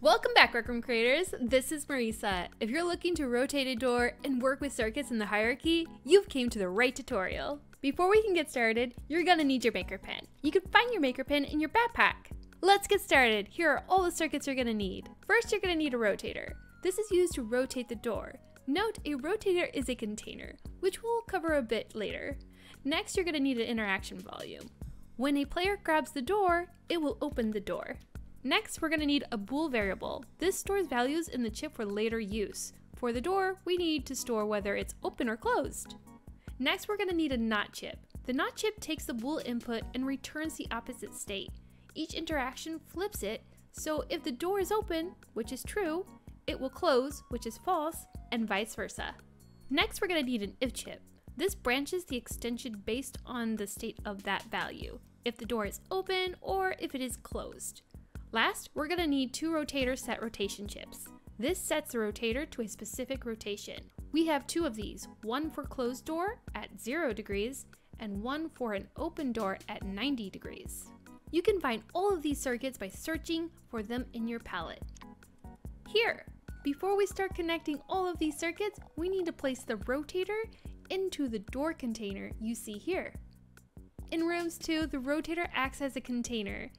Welcome back, Rec Room creators. This is Marisa. If you're looking to rotate a door and work with circuits in the hierarchy, you've came to the right tutorial. Before we can get started, you're gonna need your maker pen. You can find your maker pen in your backpack. Let's get started. Here are all the circuits you're gonna need. First, you're gonna need a rotator. This is used to rotate the door. Note, a rotator is a container, which we'll cover a bit later. Next, you're gonna need an interaction volume. When a player grabs the door, it will open the door. Next, we're going to need a bool variable. This stores values in the chip for later use. For the door, we need to store whether it's open or closed. Next, we're going to need a not chip. The not chip takes the bool input and returns the opposite state. Each interaction flips it, so if the door is open, which is true, it will close, which is false, and vice versa. Next, we're going to need an if chip. This branches the extension based on the state of that value, if the door is open or if it is closed. Last, we're going to need two rotator set rotation chips. This sets the rotator to a specific rotation. We have two of these, one for closed door at 0 degrees and one for an open door at 90 degrees. You can find all of these circuits by searching for them in your palette. Here, before we start connecting all of these circuits, we need to place the rotator into the door container you see here. In Rooms 2, the rotator acts as a container,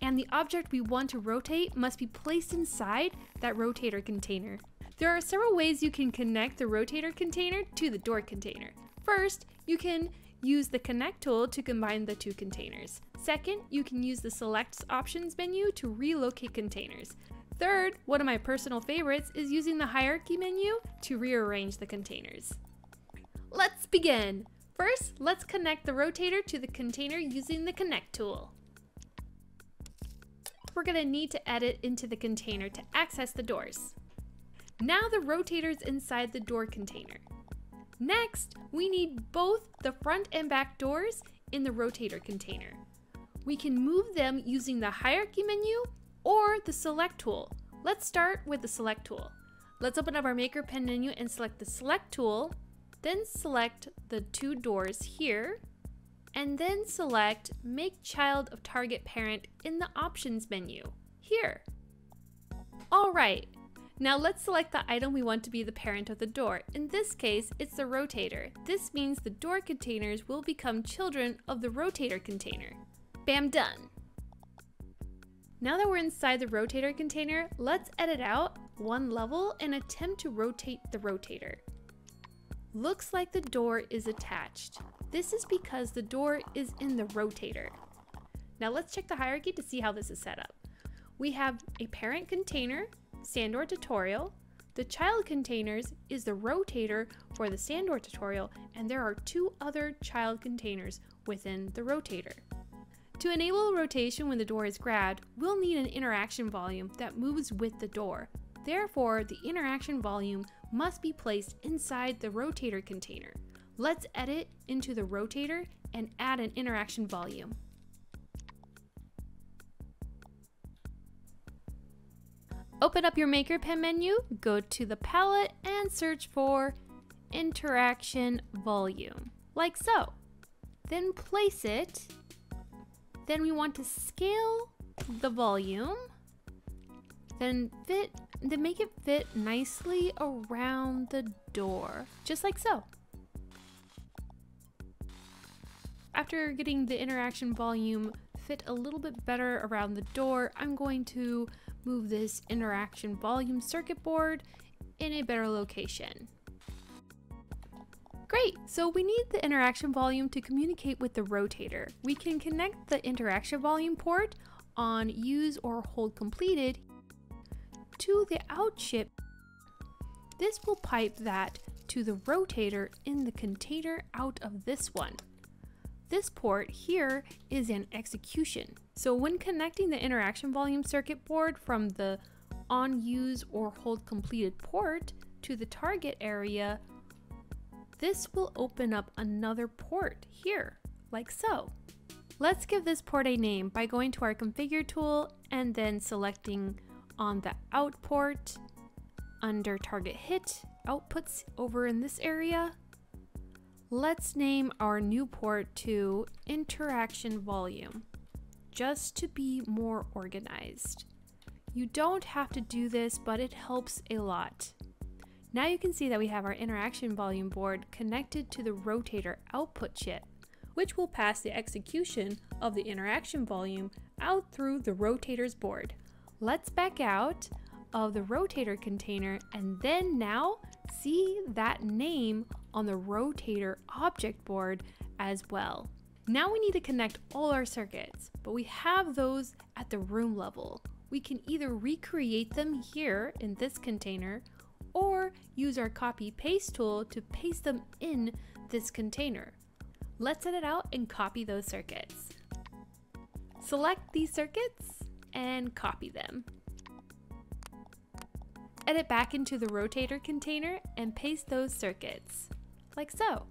and the object we want to rotate must be placed inside that rotator container. There are several ways you can connect the rotator container to the door container. First, you can use the connect tool to combine the two containers. Second, you can use the select options menu to relocate containers. Third, one of my personal favorites is using the hierarchy menu to rearrange the containers. Let's begin. First, let's connect the rotator to the container using the connect tool. We're gonna need to edit into the container to access the doors. Now the rotator's inside the door container. Next, we need both the front and back doors in the rotator container. We can move them using the hierarchy menu or the select tool. Let's start with the select tool. Let's open up our maker pen menu and select the select tool then select the two doors here, and then select Make Child of Target Parent in the Options menu, here. Alright, now let's select the item we want to be the parent of the door. In this case, it's the rotator. This means the door containers will become children of the rotator container. Bam, done. Now that we're inside the rotator container, let's edit out one level and attempt to rotate the rotator. Looks like the door is attached. This is because the door is in the rotator. Now let's check the hierarchy to see how this is set up. We have a parent container, Sandor tutorial. The child containers is the rotator for the Sandor tutorial, and there are two other child containers within the rotator. To enable rotation when the door is grabbed, we'll need an interaction volume that moves with the door. Therefore, the interaction volume must be placed inside the rotator container. Let's edit into the rotator and add an interaction volume. Open up your Maker Pen menu, go to the palette and search for interaction volume, like so. Then place it. Then we want to scale the volume. Then fit then make it fit nicely around the door, just like so. After getting the interaction volume fit a little bit better around the door, I'm going to move this interaction volume circuit board in a better location. Great, so we need the interaction volume to communicate with the rotator. We can connect the interaction volume port on use or hold completed to the out chip. This will pipe that to the rotator in the container out of this one. This port here is an execution. So when connecting the interaction volume circuit board from the on use or hold completed port to the target area, this will open up another port here, like so. Let's give this port a name by going to our configure tool and then selecting on the out port under target hit outputs over in this area. Let's name our new port to interaction volume, just to be more organized. You don't have to do this, but it helps a lot. Now you can see that we have our interaction volume board connected to the rotator output chip, which will pass the execution of the interaction volume out through the rotator's board. Let's back out of the rotator container and then now see that name on the rotator object board as well. Now we need to connect all our circuits, but we have those at the room level. We can either recreate them here in this container or use our copy paste tool to paste them in this container. Let's set it out and copy those circuits. Select these circuits and copy them. Edit back into the rotator container and paste those circuits, like so.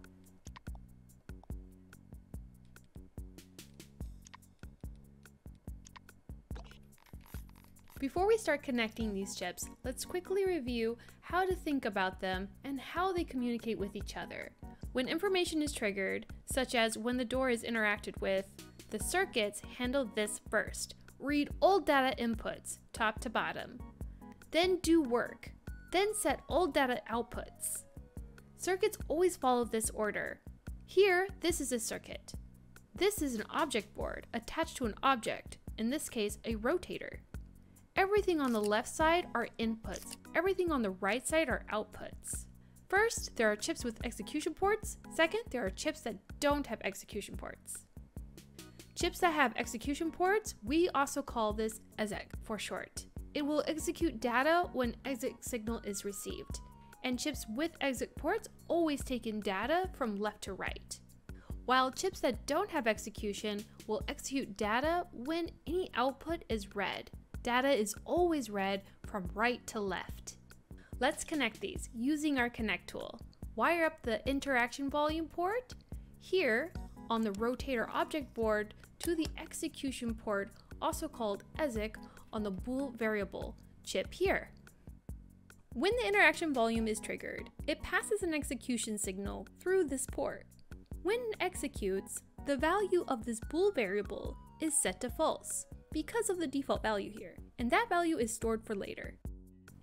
Before we start connecting these chips, let's quickly review how to think about them and how they communicate with each other. When information is triggered, such as when the door is interacted with, the circuits handle this first. Read all data inputs, top to bottom. Then do work. Then set all data outputs. Circuits always follow this order. Here, this is a circuit. This is an object board attached to an object, in this case, a rotator. Everything on the left side are inputs. Everything on the right side are outputs. First, there are chips with execution ports. Second, there are chips that don't have execution ports. Chips that have execution ports, we also call this ESC for short. It will execute data when exec signal is received. And chips with exec ports always take in data from left to right. While chips that don't have execution will execute data when any output is read. Data is always read from right to left. Let's connect these using our connect tool. Wire up the interaction volume port here on the rotator object board to the execution port, also called ESC, on the bool variable chip here. When the interaction volume is triggered, it passes an execution signal through this port. When it executes, the value of this bool variable is set to false because of the default value here, and that value is stored for later.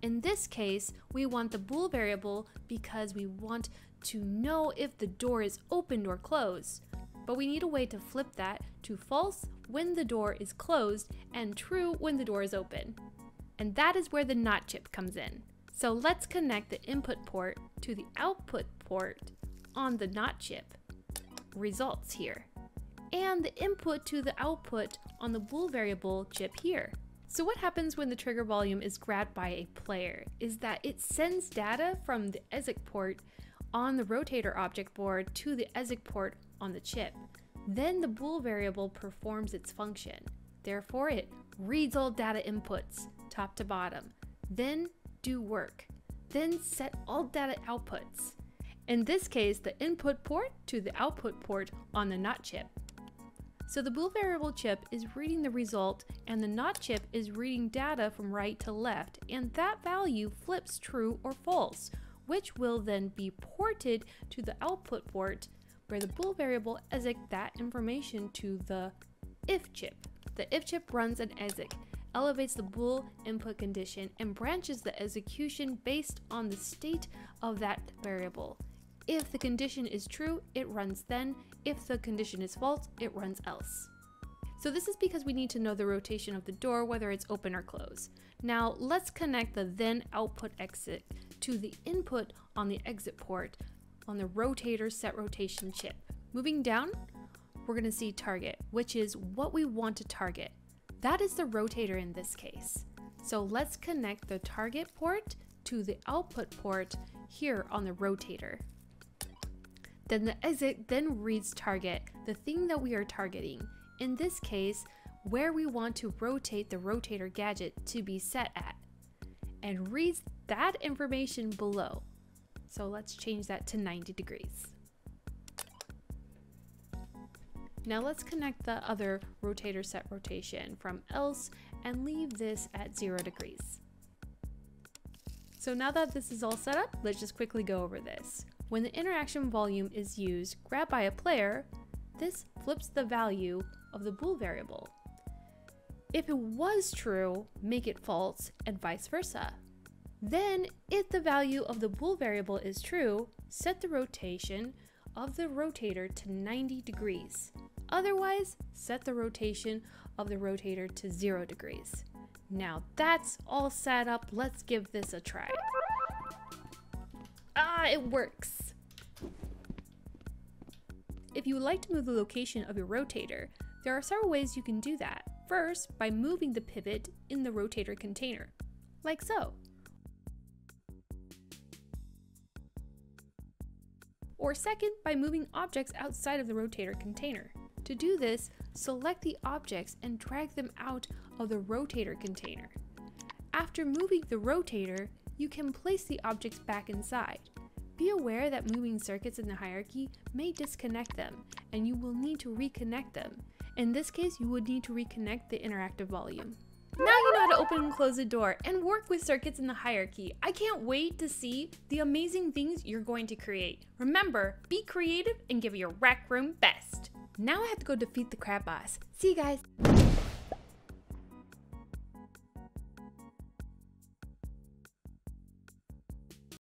In this case, we want the bool variable because we want to know if the door is opened or closed, but we need a way to flip that to false when the door is closed and true when the door is open. And that is where the NOT chip comes in. So let's connect the input port to the output port on the NOT chip. Results here and the input to the output on the bool variable chip here. So what happens when the trigger volume is grabbed by a player is that it sends data from the ESC port on the rotator object board to the ESC port on the chip. Then the bool variable performs its function. Therefore, it reads all data inputs, top to bottom, then do work, then set all data outputs. In this case, the input port to the output port on the NOT chip. So the bool variable chip is reading the result and the NOT chip is reading data from right to left and that value flips true or false, which will then be ported to the output port where the bool variable ESC that information to the if chip. The if chip runs an ESC, elevates the bool input condition, and branches the execution based on the state of that variable. If the condition is true, it runs then. If the condition is false, it runs else. So this is because we need to know the rotation of the door, whether it's open or closed. Now let's connect the then output exec to the input on the exec port on the rotator set rotation chip. Moving down, we're gonna see target, which is what we want to target. That is the rotator in this case. So let's connect the target port to the output port here on the rotator. Then the exec then reads target, the thing that we are targeting. In this case, where we want to rotate the rotator gadget to be set at, and reads that information below. So let's change that to 90 degrees. Now let's connect the other rotator set rotation from else and leave this at zero degrees. So now that this is all set up, let's just quickly go over this. When the interaction volume is used grabbed by a player, this flips the value of the bool variable. If it was true, make it false, and vice versa. Then, if the value of the bool variable is true, set the rotation of the rotator to 90 degrees. Otherwise, set the rotation of the rotator to 0 degrees. Now that's all set up, let's give this a try. Ah, it works! If you would like to move the location of your rotator, there are several ways you can do that. First, by moving the pivot in the rotator container, like so. Or second, by moving objects outside of the rotator container. To do this, select the objects and drag them out of the rotator container. After moving the rotator, you can place the objects back inside. Be aware that moving circuits in the hierarchy may disconnect them, and you will need to reconnect them. In this case, you would need to reconnect the interactive volume. Now you know how to open and close a door and work with circuits in the hierarchy. I can't wait to see the amazing things you're going to create. Remember, be creative and give your rec room best. Now I have to go defeat the crab boss. See you guys.